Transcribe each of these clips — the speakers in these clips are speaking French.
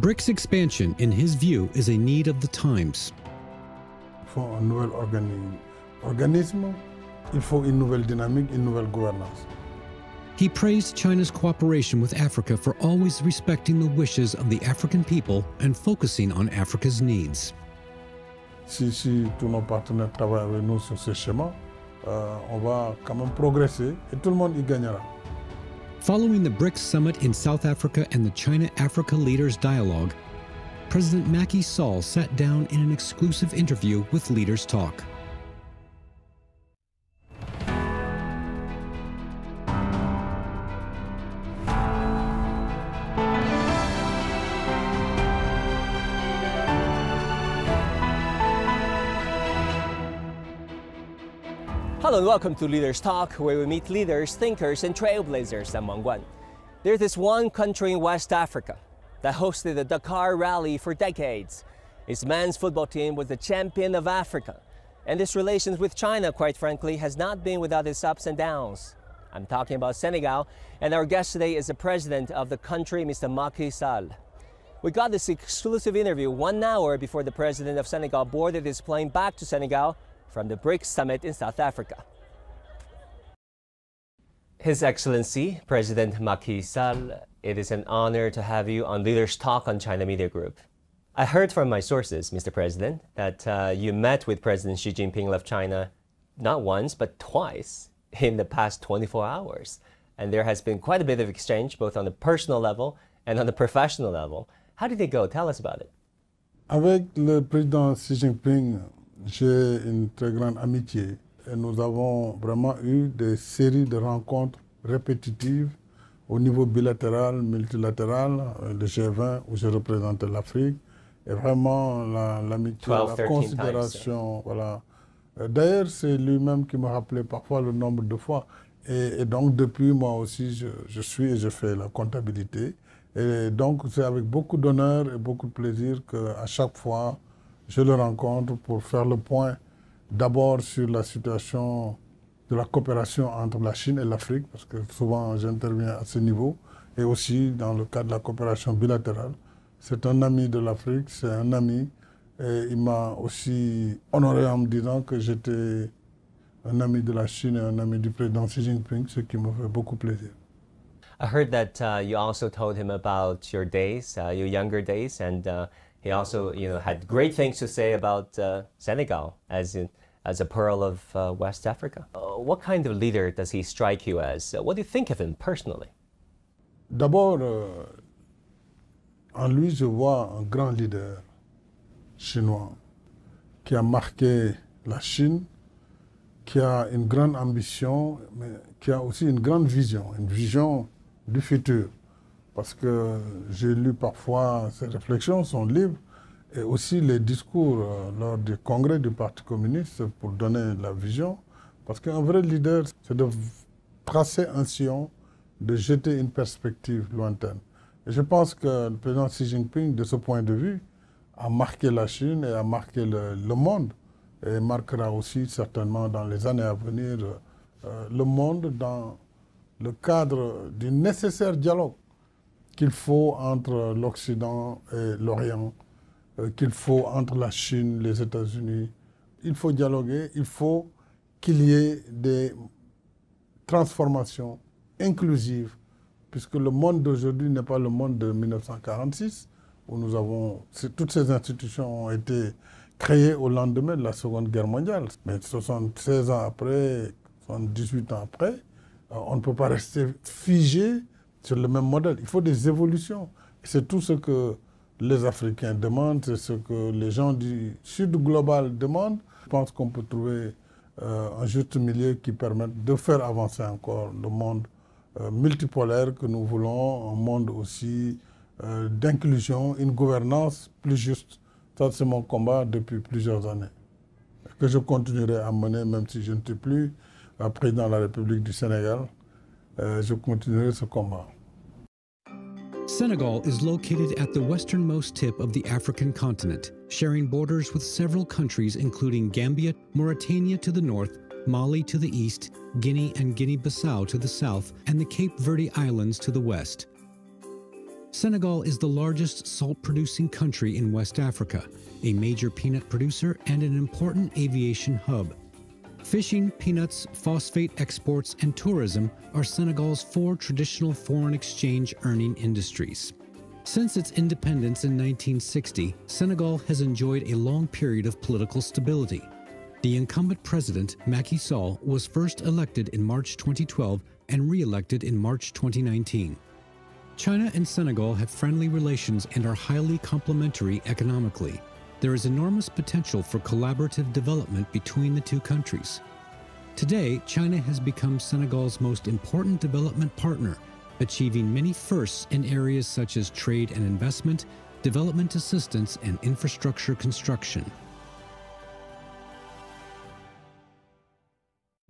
BRICS expansion, in his view, is a need of the times. Il faut un nouvel organisme, il faut une nouvelle dynamique, une nouvelle gouvernance. He praised China's cooperation with Africa for always respecting the wishes of the African people and focusing on Africa's needs. Si, si tous nos partenaires travaillent avec nous sur ce schéma, euh, on va quand même progresser et tout le monde y gagnera. Following the BRICS summit in South Africa and the China Africa Leaders Dialogue, President Macky Sall sat down in an exclusive interview with Leaders Talk. Hello and welcome to Leaders Talk, where we meet leaders, thinkers, and trailblazers among one. There's this one country in West Africa that hosted the Dakar Rally for decades. Its men's football team was the champion of Africa, and its relations with China, quite frankly, has not been without its ups and downs. I'm talking about Senegal, and our guest today is the president of the country, Mr. Macky Sall. We got this exclusive interview one hour before the president of Senegal boarded his plane back to Senegal from the BRICS summit in South Africa. His Excellency, President Macky Sall, it is an honor to have you on Leaders Talk on China Media Group. I heard from my sources, Mr. President, that uh, you met with President Xi Jinping of China not once, but twice in the past 24 hours. And there has been quite a bit of exchange, both on the personal level and on the professional level. How did it go? Tell us about it. Avec le président Xi Jinping, j'ai une très grande amitié et nous avons vraiment eu des séries de rencontres répétitives au niveau bilatéral, multilatéral, euh, le G20 où je représentais l'Afrique et vraiment l'amitié, la, 12, la 13 considération, voilà. Euh, D'ailleurs, c'est lui-même qui me rappelait parfois le nombre de fois. Et, et donc, depuis, moi aussi, je, je suis et je fais la comptabilité. Et donc, c'est avec beaucoup d'honneur et beaucoup de plaisir qu'à chaque fois, je le rencontre pour faire le point d'abord sur la situation de la coopération entre la Chine et l'Afrique, parce que souvent j'interviens à ce niveau, et aussi dans le cadre de la coopération bilatérale. C'est un ami de l'Afrique, c'est un ami, et il m'a aussi honoré en me disant que j'étais un ami de la Chine et un ami du président Xi Jinping, ce qui me fait beaucoup plaisir. I heard that uh, you also told him about your days, uh, your younger days, and uh, he also, you know, had great things to say about uh, Senegal as in, as a pearl of uh, West Africa. Uh, what kind of leader does he strike you as? what do you think of him personally? D'abord, euh, en lui, je vois un grand leader chinois qui a marqué la Chine, qui a une grande ambition, mais qui a aussi une grande vision, une vision du futur. Parce que j'ai lu parfois ses réflexions, son livre, et aussi les discours euh, lors du congrès du Parti communiste pour donner la vision. Parce qu'un vrai leader, c'est de tracer un sillon, de jeter une perspective lointaine. Et je pense que le président Xi Jinping, de ce point de vue, a marqué la Chine et a marqué le, monde, et marquera aussi certainement dans les années à venir euh, le monde dans le cadre du nécessaire dialogue qu'il faut entre l'Occident et l'Orient, euh, qu'il faut entre la Chine, les États-Unis. Il faut dialoguer, il faut qu'il y ait des transformations inclusives, puisque le monde d'aujourd'hui n'est pas le monde de 1946, où nous avons, toutes ces institutions ont été créées au lendemain de la Seconde Guerre mondiale. Mais 76 ans après, 78 ans après, euh, on ne peut pas rester figé sur le même modèle. Il faut des évolutions. C'est tout ce que les Africains demandent, c'est ce que les gens du Sud global demandent. Je pense qu'on peut trouver euh, un juste milieu qui permette de faire avancer encore le monde euh, multipolaire que nous voulons, un monde aussi euh, d'inclusion, une gouvernance plus juste. Ça, c'est mon combat depuis plusieurs années. Que je continuerai à mener, même si je ne suis plus président de la République du Sénégal. Euh, je continuerai ce combat. Senegal is located at the westernmost tip of the African continent, sharing borders with several countries including Gambia, Mauritania to the north, Mali to the east, Guinea and Guinea Bissau to the south, and the Cape Verde Islands to the west. Senegal is the largest salt producing country in West Africa, a major peanut producer, and an important aviation hub. Fishing, peanuts, phosphate exports, and tourism are Senegal's four traditional foreign exchange earning industries. Since its independence in 1960, Senegal has enjoyed a long period of political stability. The incumbent president, Macky Sall, was first elected in March 2012 and re elected in March 2019. China and Senegal have friendly relations and are highly complementary economically. There is enormous potential for collaborative development between the two countries. Today, China has become Senegal's most important development partner, achieving many firsts in areas such as trade and investment, development assistance, and infrastructure construction.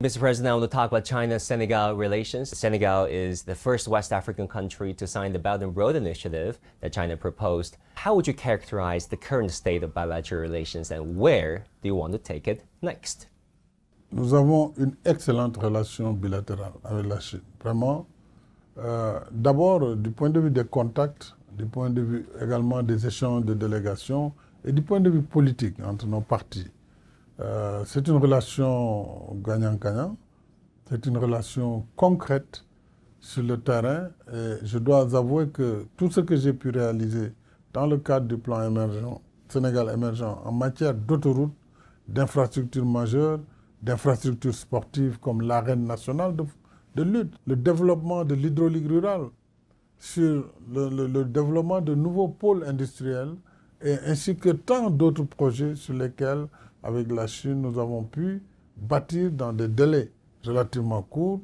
Mr. President, I want to talk about China-Senegal relations. Senegal is the first West African country to sign the Belt and Road Initiative that China proposed. How would you characterize the current state of bilateral relations and where do you want to take it next? Nous avons une excellente relation bilatérale avec la Chine. Vraiment, euh, d'abord du point de vue des contacts, du point de vue également des échanges de délégations et du point de vue politique entre nos partis. Euh, c'est une relation gagnant-gagnant, c'est une relation concrète sur le terrain. Et je dois avouer que tout ce que j'ai pu réaliser dans le cadre du plan émergent, Sénégal émergent en matière d'autoroutes, d'infrastructures majeures, d'infrastructures sportives comme l'arène nationale de, lutte, le développement de l'hydraulique rurale, sur le, développement de nouveaux pôles industriels, et ainsi que tant d'autres projets sur lesquels avec la Chine, nous avons pu bâtir dans des délais relativement courts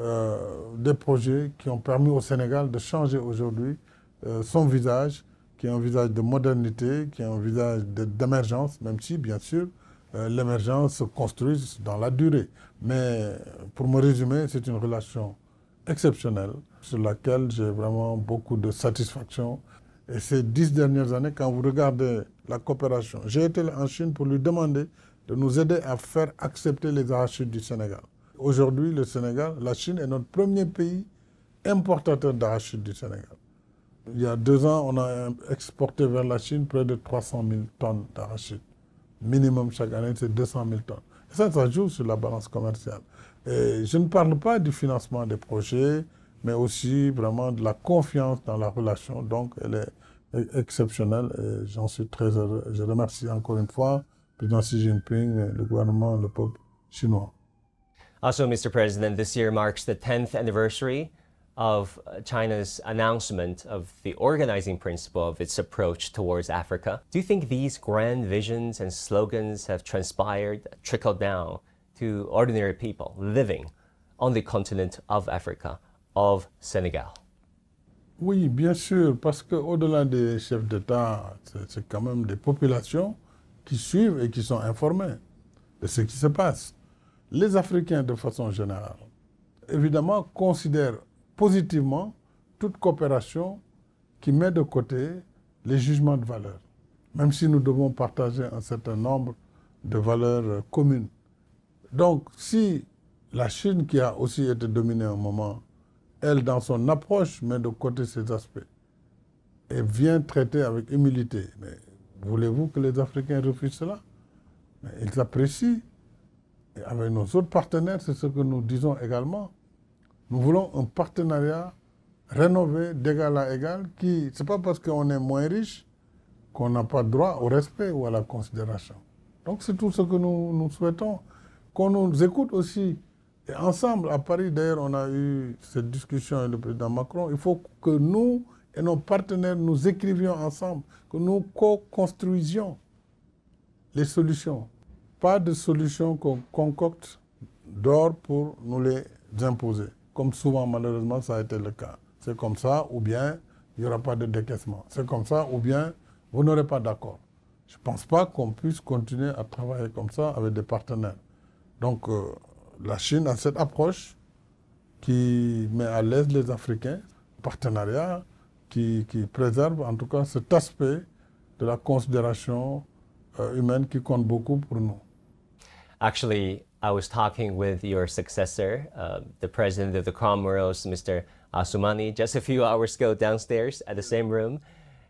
euh, des projets qui ont permis au Sénégal de changer aujourd'hui euh, son visage, qui est un visage de modernité, qui est un visage d'émergence, même si, bien sûr, euh, l'émergence se construit dans la durée. Mais pour me résumer, c'est une relation exceptionnelle sur laquelle j'ai vraiment beaucoup de satisfaction. Et ces dix dernières années, quand vous regardez la coopération. J'ai été en Chine pour lui demander de nous aider à faire accepter les arachides du Sénégal. Aujourd'hui, le Sénégal, la Chine est notre premier pays importateur d'arachides du Sénégal. Il y a deux ans, on a exporté vers la Chine près de 300 000 tonnes d'arachides. Minimum chaque année, c'est 200 000 tonnes. Et ça, ça joue sur la balance commerciale. Et je ne parle pas du financement des projets, mais aussi vraiment de la confiance dans la relation. Donc, elle est j'en suis très heureux. Je remercie encore une fois le président Xi Jinping, le gouvernement, le peuple chinois. Also, Mr. President, this year marks the 10th anniversary of uh, China's announcement of the organizing principle of its approach towards Africa. Do you think these grand visions and slogans have transpired, trickled down to ordinary people living on the continent of Africa, of Senegal? Oui, bien sûr, parce qu'au-delà des chefs d'État, c'est quand même des populations qui suivent et qui sont informées de ce qui se passe. Les Africains, de façon générale, évidemment, considèrent positivement toute coopération qui met de côté les jugements de valeur, même si nous devons partager un certain nombre de valeurs communes. Donc, si la Chine, qui a aussi été dominée un moment elle, dans son approche, met de côté ces aspects et vient traiter avec humilité. Mais voulez-vous que les Africains refusent cela? Ils apprécient. Et avec nos autres partenaires, c'est ce que nous disons également. Nous voulons un partenariat rénové d'égal à égal qui, ce n'est pas parce qu'on est moins riche qu'on n'a pas droit au respect ou à la considération. Donc c'est tout ce que nous souhaitons. Qu'on nous écoute aussi et ensemble, à Paris, d'ailleurs, on a eu cette discussion avec le président Macron. Il faut que nous et nos partenaires, nous écrivions ensemble, que nous co-construisions les solutions. Pas de solutions qu'on concocte d'or pour nous les imposer, comme souvent, malheureusement, ça a été le cas. C'est comme ça, ou bien il n'y aura pas de décaissement. C'est comme ça, ou bien vous n'aurez pas d'accord. Je ne pense pas qu'on puisse continuer à travailler comme ça avec des partenaires. Donc, euh, la Chine a cette approche qui met à l'aise les Africains, partenariat qui, qui, préserve en tout cas cet aspect de la considération euh, humaine qui compte beaucoup pour nous. Actually, I was talking with your successor, uh, the president of the Comoros, Mr. Assoumani just a few hours ago downstairs at the same room.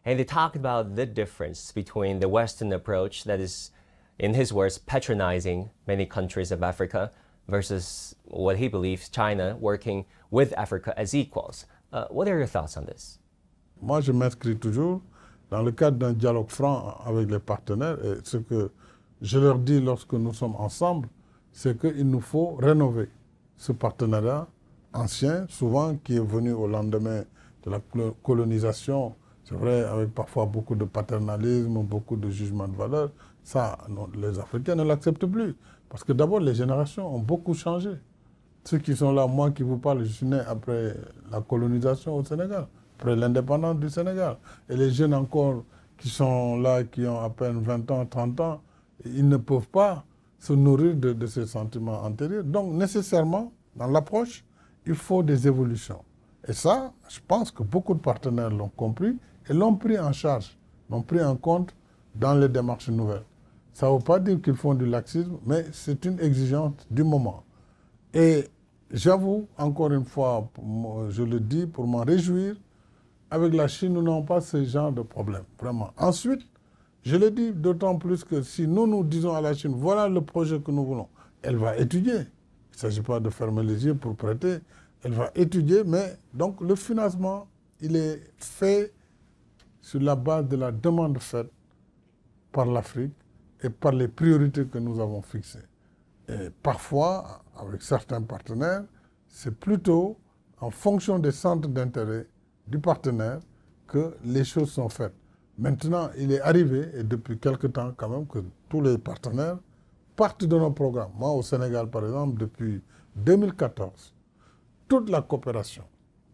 And they talked about the difference between the Western approach that is, in his words, patronizing many countries of Africa versus what he believes China working with Africa as equals. Uh, what are your thoughts on this? Moi, je m'inscris toujours dans le cadre d'un dialogue franc avec les partenaires. Et ce que je leur dis lorsque nous sommes ensemble, c'est qu'il nous faut rénover ce partenariat ancien, souvent qui est venu au lendemain de la colonisation, c'est vrai, avec parfois beaucoup de paternalisme, beaucoup de jugement de valeur. Ça, les Africains ne l'acceptent plus. Parce que d'abord, les générations ont beaucoup changé. Ceux qui sont là, moi qui vous parle, je suis né après la colonisation au Sénégal, après l'indépendance du Sénégal. Et les jeunes encore qui sont là, qui ont à peine 20 ans, 30 ans, ils ne peuvent pas se nourrir de, ces sentiments antérieurs. Donc, nécessairement, dans l'approche, il faut des évolutions. Et ça, je pense que beaucoup de partenaires l'ont compris et l'ont pris en charge, l'ont pris en compte dans les démarches nouvelles. Ça ne veut pas dire qu'ils font du laxisme, mais c'est une exigence du moment. Et j'avoue, encore une fois, je le dis pour m'en réjouir, avec la Chine, nous n'avons pas ce genre de problème, vraiment. Ensuite, je le dis d'autant plus que si nous nous disons à la Chine, voilà le projet que nous voulons, elle va étudier. Il ne s'agit pas de fermer les yeux pour prêter, elle va étudier, mais donc le financement, il est fait sur la base de la demande faite par l'Afrique et par les priorités que nous avons fixées. Et parfois, avec certains partenaires, c'est plutôt en fonction des centres d'intérêt du partenaire que les choses sont faites. Maintenant, il est arrivé, et depuis quelque temps quand même, que tous les partenaires partent de nos programmes. Moi, au Sénégal, par exemple, depuis 2014, toute la coopération,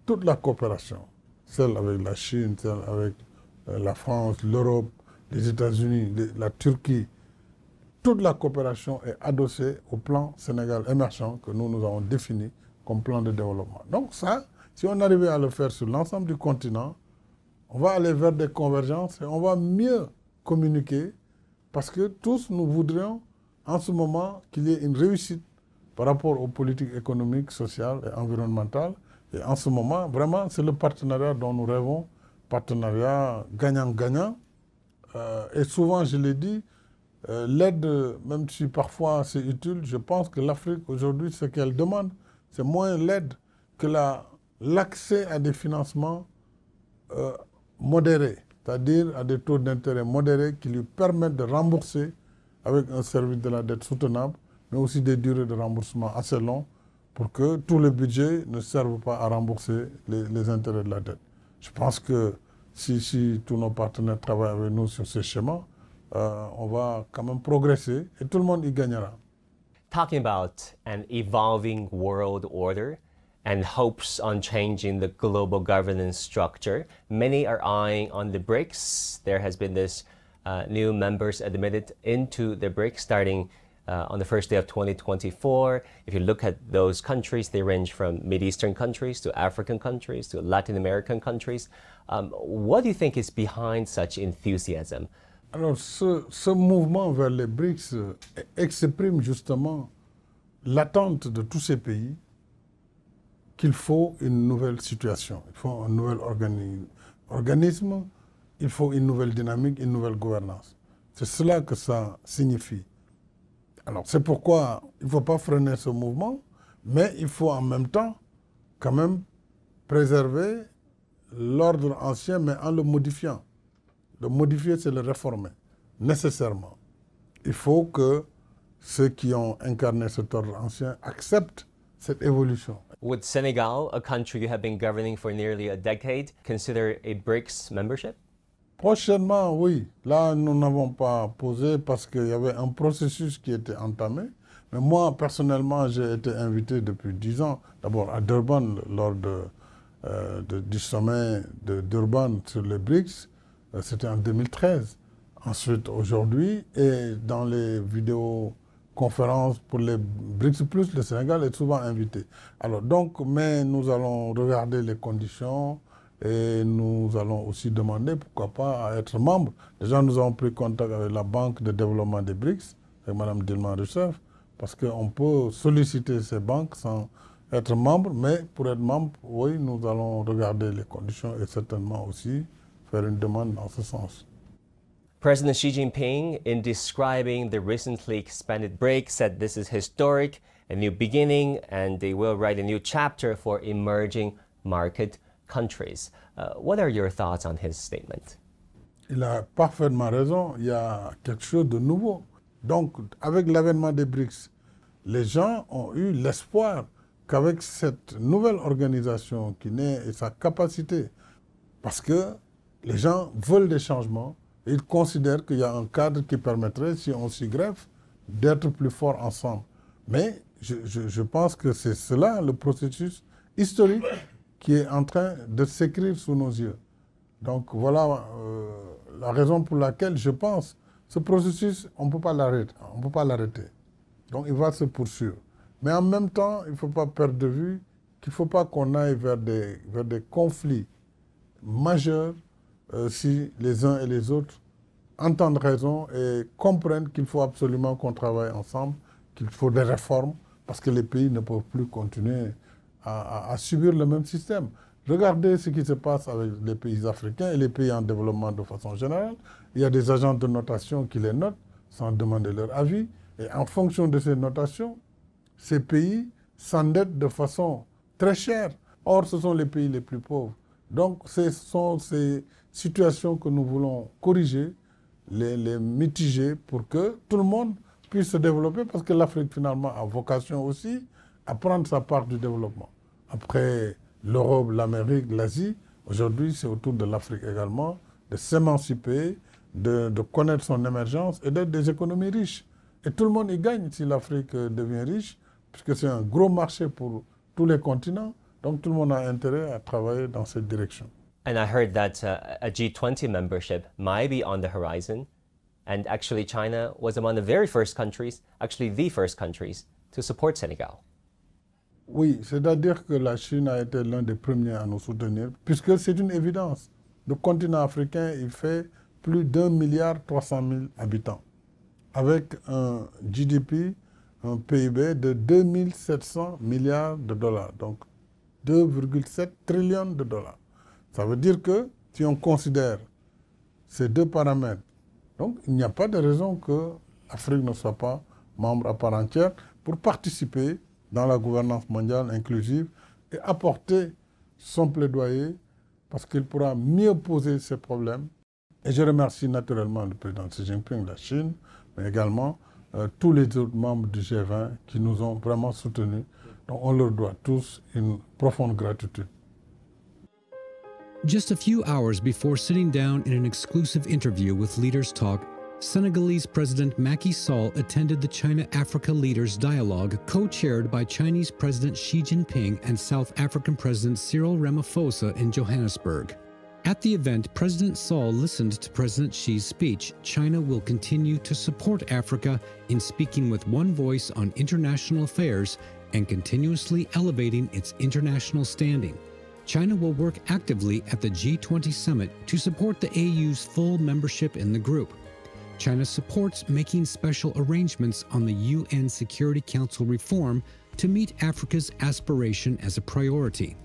toute la coopération, celle avec la Chine, celle avec euh, la France, l'Europe, les États-Unis, la Turquie, toute la coopération est adossée au plan Sénégal émergent que nous, nous avons défini comme plan de développement. Donc ça, si on arrivait à le faire sur l'ensemble du continent, on va aller vers des convergences et on va mieux communiquer parce que tous nous voudrions en ce moment qu'il y ait une réussite par rapport aux politiques économiques, sociales et environnementales. Et en ce moment, vraiment, c'est le partenariat dont nous rêvons, partenariat gagnant-gagnant. Euh, et souvent, je l'ai dit, euh, l'aide, même si parfois c'est utile, je pense que l'Afrique aujourd'hui, ce qu'elle demande, c'est moins l'aide que l'accès à des financements euh, modérés, c'est-à-dire à des taux d'intérêt modérés qui lui permettent de rembourser avec un service de la dette soutenable, mais aussi des durées de remboursement assez longues pour que tous les budgets ne servent pas à rembourser les, intérêts de la dette. Je pense que si, si tous nos partenaires travaillent avec nous sur ce schéma, euh, on va quand même progresser et tout le monde y gagnera. Talking about an evolving world order and hopes on changing the global governance structure, many are eyeing on the BRICS. There has been this uh, new members admitted into the BRICS starting uh, on the first day of 2024. If you look at those countries, they range from Eastern countries to African countries to Latin American countries. Um, what do you think is behind such enthusiasm? Alors, ce, mouvement vers les BRICS euh, exprime justement l'attente de tous ces pays qu'il faut une nouvelle situation, il faut un nouvel organisme, il faut une nouvelle dynamique, une nouvelle gouvernance. C'est cela que ça signifie. Alors, c'est pourquoi il ne faut pas freiner ce mouvement, mais il faut en même temps quand même préserver l'ordre ancien, mais en le modifiant. Le modifier, c'est le réformer, nécessairement. Il faut que ceux qui ont incarné cet ordre ancien acceptent cette évolution. Would Senegal, a country you have been governing for nearly a decade, consider a BRICS membership? Prochainement, oui. Là, nous n'avons pas posé parce qu'il y avait un processus qui était entamé. Mais moi, personnellement, j'ai été invité depuis dix ans, d'abord à Durban, lors de, euh, de, du sommet de Durban sur les BRICS. Euh, c'était en 2013. Ensuite, aujourd'hui, et dans les vidéoconférences pour les BRICS+, le Sénégal est souvent invité. Alors donc, mais nous allons regarder les conditions et nous allons aussi demander, pourquoi pas, à être membre. Déjà, nous avons pris contact avec la Banque de développement des BRICS, avec Mme Dilma Rousseff, parce qu'on peut solliciter ces banques sans être membre, mais pour être membre, oui, nous allons regarder les conditions et certainement aussi faire une demande dans ce. President Xi Jinping, in describing the recently expanded break, said this is historic, a new beginning, and they will write a new chapter for emerging market countries. Uh, what are your thoughts on his statement? Il a parfaitement raison. Il y a quelque chose de nouveau. Donc, avec l'avènement des BRICS, les gens ont eu l'espoir qu'avec cette nouvelle organisation qui naît et sa capacité, parce que les gens veulent des changements, ils considèrent qu'il y a un cadre qui permettrait, si on s'y greffe, d'être plus forts ensemble. Mais je, pense que c'est cela le processus historique qui est en train de s'écrire sous nos yeux. Donc voilà euh, la raison pour laquelle je pense ce processus, on ne peut pas l'arrêter. Peut pas l'arrêter. Donc il va se poursuivre. Mais en même temps, il ne faut pas perdre de vue qu'il ne faut pas qu'on aille vers des, vers des conflits majeurs euh, si les uns et les autres entendent raison et comprennent qu'il faut absolument qu'on travaille ensemble, qu'il faut des réformes, parce que les pays ne peuvent plus continuer à, subir le même système. Regardez ce qui se passe avec les pays africains et les pays en développement de façon générale. Il y a des agents de notation qui les notent sans demander leur avis. Et en fonction de ces notations, ces pays s'endettent de façon très chère. Or, ce sont les pays les plus pauvres. Donc, ce sont ces situations que nous voulons corriger, les, mitiger pour que tout le monde puisse se développer parce que l'Afrique, finalement, a vocation aussi à prendre sa part du développement. Après l'Europe, l'Amérique, l'Asie, aujourd'hui, c'est autour de l'Afrique également de s'émanciper, de, connaître son émergence et d'être des économies riches. Et tout le monde y gagne si l'Afrique devient riche, puisque c'est un gros marché pour tous les continents. Donc tout le monde a intérêt à travailler dans cette direction. And I heard that uh, a G20 membership might be on the horizon. And actually, China was among the very first countries, actually the first countries, to support Senegal. Oui, c'est-à-dire que la Chine a été l'un des premiers à nous soutenir, puisque c'est une évidence. Le continent africain, il fait plus d'un milliard trois cent mille habitants, avec un GDP, un PIB de 2700 milliards de dollars, donc 2,7 trillions de dollars. Ça veut dire que si on considère ces deux paramètres, donc il n'y a pas de raison que l'Afrique ne soit pas membre à part entière pour participer dans la gouvernance mondiale inclusive et apporter son plaidoyer parce qu'il pourra mieux poser ces problèmes. Et je remercie naturellement le président Xi Jinping de la Chine, mais également euh, tous les autres membres du G20 qui nous ont vraiment soutenus. Donc on leur tous une profonde gratitude. Just a few hours before sitting down in an exclusive interview with Leaders Talk, Senegalese President Macky Sall attended the China Africa Leaders Dialogue, co chaired by Chinese President Xi Jinping and South African President Cyril Ramaphosa in Johannesburg. At the event, President Sall listened to President Xi's speech. China will continue to support Africa in speaking with one voice on international affairs and continuously elevating its international standing. China will work actively at the G20 summit to support the AU's full membership in the group. China supports making special arrangements on the UN Security Council reform to meet Africa's aspiration as a priority.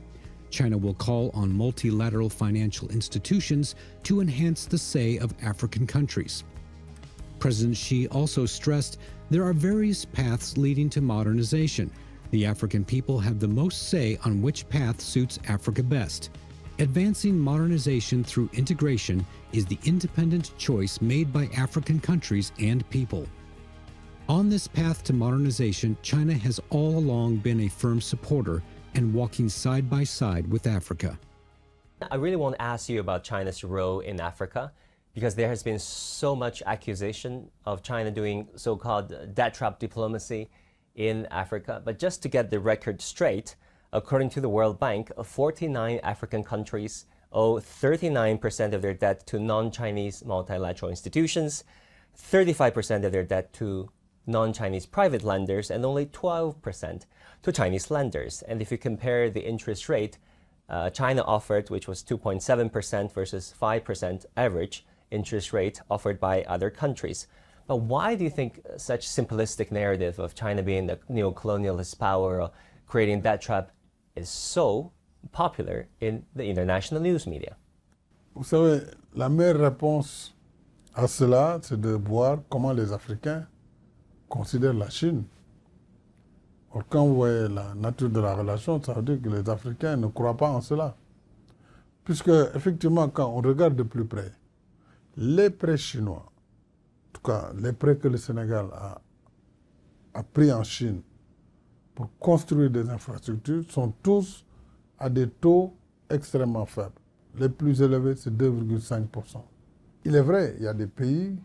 China will call on multilateral financial institutions to enhance the say of African countries. President Xi also stressed there are various paths leading to modernization. The African people have the most say on which path suits Africa best. Advancing modernization through integration is the independent choice made by African countries and people. On this path to modernization, China has all along been a firm supporter and walking side by side with Africa. I really want to ask you about China's role in Africa because there has been so much accusation of China doing so called debt trap diplomacy in Africa. But just to get the record straight, according to the World Bank, 49 African countries owe 39% of their debt to non Chinese multilateral institutions, 35% of their debt to non Chinese private lenders, and only 12% to Chinese lenders. And if you compare the interest rate, uh, China offered, which was 2.7% versus 5% average interest rate offered by other countries. But why do you think such simplistic narrative of China being the neo-colonialist power creating that trap is so popular in the international news media? Vous savez, la meilleure réponse à cela, c'est de voir comment les Africains considèrent la Chine. Or, quand vous voyez la nature de la relation, ça veut dire que les Africains ne croient pas en cela. Puisque, effectivement, quand on regarde de plus près, les prêts chinois, tout cas les prêts que le Sénégal a, a pris en Chine pour construire des infrastructures, sont tous à des taux extrêmement faibles. Les plus élevés, c'est 2,5%. Il est vrai, il y a des pays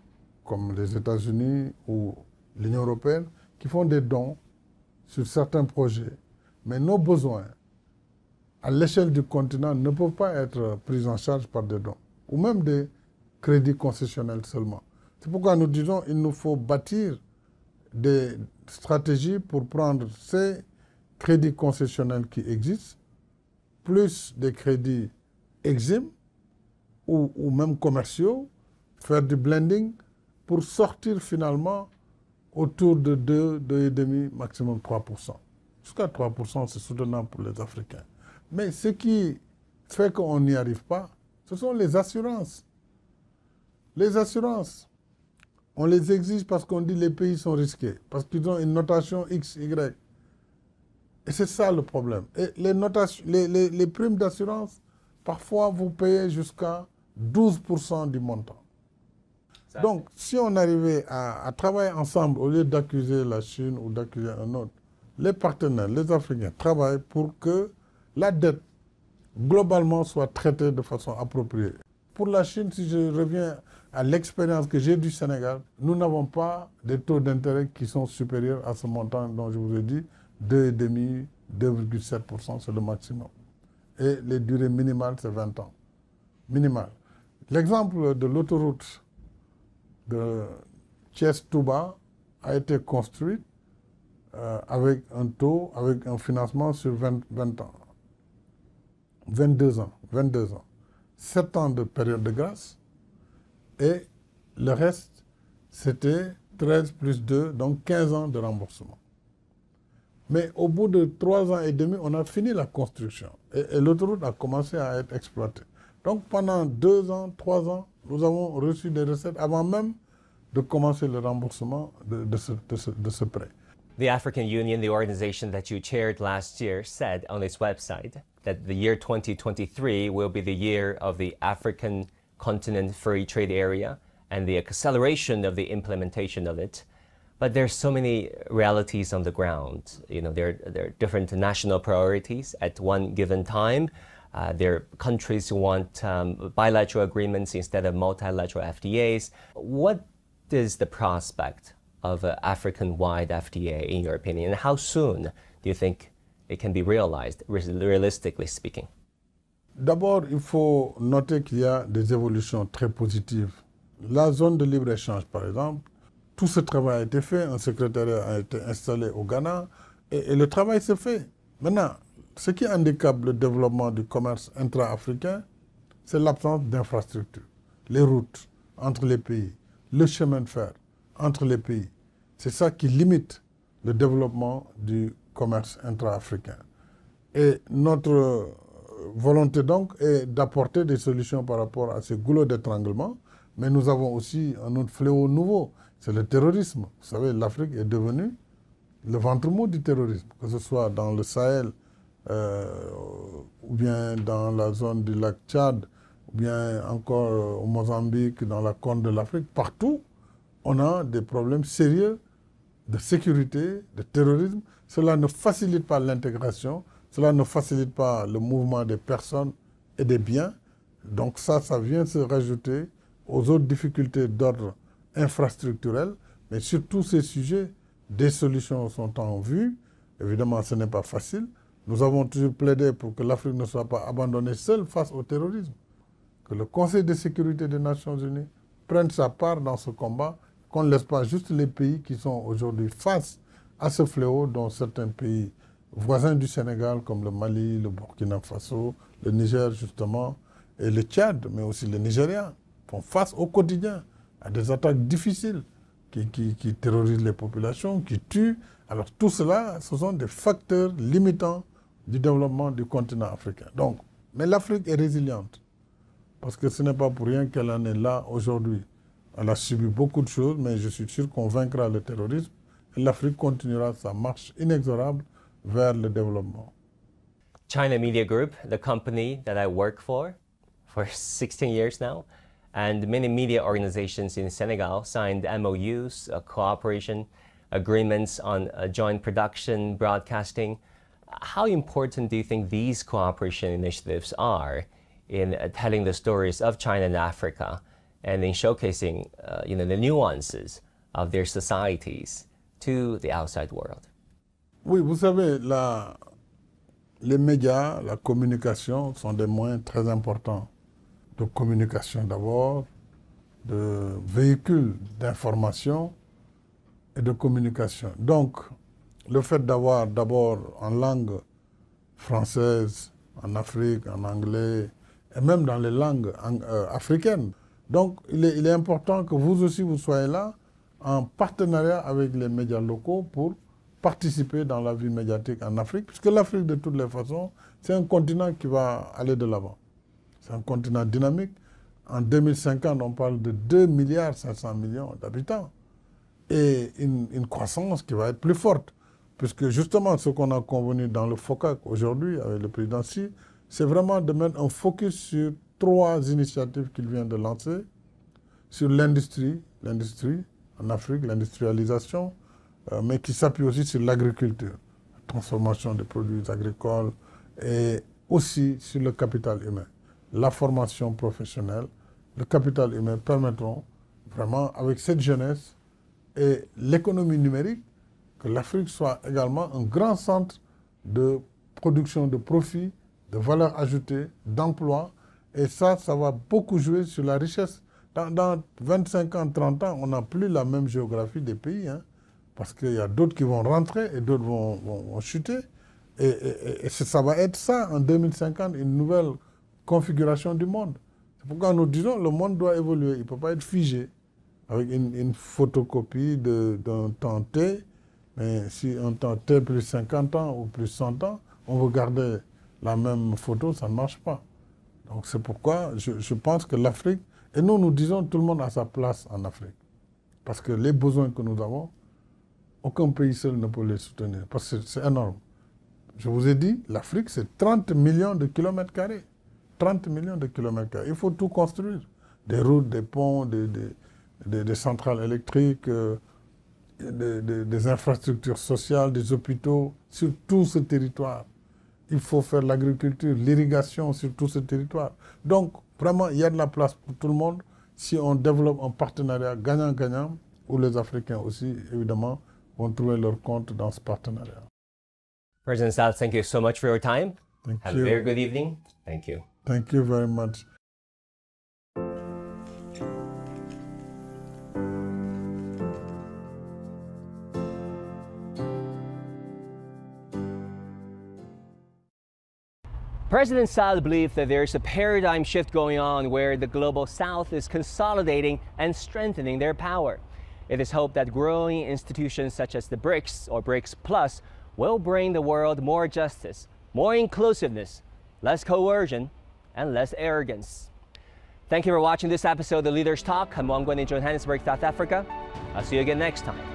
comme les États-Unis ou l'Union européenne qui font des dons sur certains projets, mais nos besoins à l'échelle du continent ne peuvent pas être pris en charge par des dons, ou même des crédits concessionnels seulement. C'est pourquoi nous disons qu'il nous faut bâtir des stratégies pour prendre ces crédits concessionnels qui existent, plus des crédits eximes ou, même commerciaux, faire du blending pour sortir finalement autour de 2, 2,5, maximum 3%. Jusqu'à 3%, c'est soutenable pour les Africains. Mais ce qui fait qu'on n'y arrive pas, ce sont les assurances. Les assurances, on les exige parce qu'on dit les pays sont risqués, parce qu'ils ont une notation X, Y. Et c'est ça le problème. Et les, notations, les, les, les primes d'assurance, parfois vous payez jusqu'à 12% du montant. Donc, si on arrivait à, à travailler ensemble, au lieu d'accuser la Chine ou d'accuser un autre, les partenaires, les Africains, travaillent pour que la dette, globalement, soit traitée de façon appropriée. Pour la Chine, si je reviens à l'expérience que j'ai du Sénégal, nous n'avons pas des taux d'intérêt qui sont supérieurs à ce montant dont je vous ai dit, 2,5, 2,7%, c'est le maximum. Et les durées minimales, c'est 20 ans. Minimal. L'exemple de l'autoroute de Thiès-Touba a été construite euh, avec un taux, avec un financement sur 20, 20 ans. 22 ans, 22 ans. 7 ans de période de grâce et le reste, c'était 13 plus 2, donc 15 ans de remboursement. Mais au bout de 3 ans et demi, on a fini la construction et, l'autoroute a commencé à être exploitée. Donc pendant 2 ans, 3 ans, nous avons reçu des recettes avant même de commencer le remboursement de, ce, de ce prêt. The African Union, the organization that you chaired last year, said on its website that the year 2023 will be the year of the African Continent Free Trade Area and the acceleration of the implementation of it. But there's so many realities on the ground. You know, there, there are different national priorities at one given time. Uh, there are countries who want um, bilateral agreements instead of multilateral FTAs. What is the prospect of African-wide FTA, in your opinion, and how soon do you think it can be realized, realistically speaking? D'abord, il faut noter qu'il y a des évolutions très positives. La zone de libre-échange, par exemple, tout ce travail a été fait, un secrétariat a été installé au Ghana, et, et le travail s'est fait. Maintenant, ce qui handicape le développement du commerce intra-africain, c'est l'absence d'infrastructures, les routes entre les pays, le chemin de fer entre les pays. C'est ça qui limite le développement du commerce intra-africain. Et notre volonté donc est d'apporter des solutions par rapport à ces goulots d'étranglement, mais nous avons aussi un autre fléau nouveau, c'est le terrorisme. Vous savez, l'Afrique est devenue le ventre mou du terrorisme, que ce soit dans le Sahel euh, ou bien dans la zone du lac Tchad, ou bien encore au Mozambique, dans la corne de l'Afrique, partout, on a des problèmes sérieux de sécurité, de terrorisme. Cela ne facilite pas l'intégration, cela ne facilite pas le mouvement des personnes et des biens. Donc ça, ça vient se rajouter aux autres difficultés d'ordre infrastructurel. Mais sur tous ces sujets, des solutions sont en vue. Évidemment, ce n'est pas facile. Nous avons toujours plaidé pour que l'Afrique ne soit pas abandonnée seule face au terrorisme. Que le Conseil de sécurité des Nations Unies prenne sa part dans ce combat, qu'on ne laisse pas juste les pays qui sont aujourd'hui face à ce fléau, dont certains pays voisins du Sénégal, comme le Mali, le Burkina Faso, le Niger justement, et le Tchad, mais aussi le Nigeria, font face au quotidien à des attaques difficiles qui, qui, terrorisent les populations, qui tuent. Alors tout cela, ce sont des facteurs limitants du développement du continent africain. Donc, mais l'Afrique est résiliente, parce que ce n'est pas pour rien qu'elle en est là aujourd'hui. A subi beaucoup de choses, mais je suis sûr qu'on vaincra le terrorisme l'Afrique continuera sa marche inexorable vers le développement. China Media Group, the company that I work for for 16 years now, and many media organizations in Senegal signed MOUs, cooperation agreements on joint production, broadcasting. How important do you think these cooperation initiatives are in telling the stories of China and Africa and in showcasing uh, you know, the nuances of their societies to the outside world? Oui, vous savez, la, les médias, la communication sont des moyens très importants de communication d'abord, de véhicules d'information et de communication. Donc, le fait d'avoir d'abord en langue française, en Afrique, en anglais, et même dans les langues euh, africaines. Donc, il est, important que vous aussi, vous soyez là en partenariat avec les médias locaux pour participer dans la vie médiatique en Afrique, puisque l'Afrique, de toutes les façons, c'est un continent qui va aller de l'avant. C'est un continent dynamique. En 2050, on parle de 2 milliards 500 millions d'habitants et une, une, croissance qui va être plus forte. Puisque justement, ce qu'on a convenu dans le FOCAC aujourd'hui avec le président Xi, c'est vraiment de mettre un focus sur trois initiatives qu'il vient de lancer, sur l'industrie, l'industrie en Afrique, l'industrialisation, euh, mais qui s'appuie aussi sur l'agriculture, la transformation des produits agricoles et aussi sur le capital humain. La formation professionnelle, le capital humain permettront vraiment, avec cette jeunesse et l'économie numérique, que l'Afrique soit également un grand centre de production de profits, de valeur ajoutée, d'emploi. Et ça, ça va beaucoup jouer sur la richesse. Dans, dans 25 ans, 30 ans, on n'a plus la même géographie des pays. Hein, parce qu'il y a d'autres qui vont rentrer et d'autres vont, chuter. Et, ça va être ça en 2050, une nouvelle configuration du monde. C'est pourquoi nous disons le monde doit évoluer. Il ne peut pas être figé avec une, une photocopie d'un temps T. Mais si un temps T plus 50 ans ou plus 100 ans, on veut garder la même photo, ça ne marche pas. Donc c'est pourquoi je, pense que l'Afrique, et nous nous disons tout le monde a sa place en Afrique. Parce que les besoins que nous avons, aucun pays seul ne peut les soutenir. Parce que c'est énorme. Je vous ai dit, l'Afrique, c'est 30 millions de kilomètres carrés. 30 millions de kilomètres carrés. Il faut tout construire. Des routes, des ponts, des centrales électriques, euh, des, infrastructures sociales, des hôpitaux, sur tout ce territoire. Il faut faire l'agriculture, l'irrigation sur tout ce territoire. Donc, vraiment, il y a de la place pour tout le monde si on développe un partenariat gagnant-gagnant, où les Africains aussi, évidemment, vont trouver leur compte dans ce partenariat. President Sal, thank you so much for your time. Thank Have you. a very good evening. Thank you. Thank you very much. President Sall believes that there's a paradigm shift going on where the global south is consolidating and strengthening their power. It is hoped that growing institutions such as the BRICS or BRICS Plus will bring the world more justice, more inclusiveness, less coercion, and less arrogance. Thank you for watching this episode of the Leaders Talk. I'm Wangguan in Johannesburg, South Africa. I'll see you again next time.